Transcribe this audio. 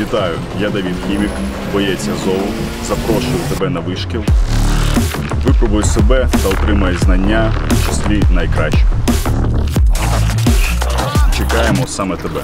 Вітаю, я Давід Хімік, боєць Азову. Запрошую тебе на вишкіл. Випробуй себе та отримай знання, в числі найкращих. Чекаємо саме тебе.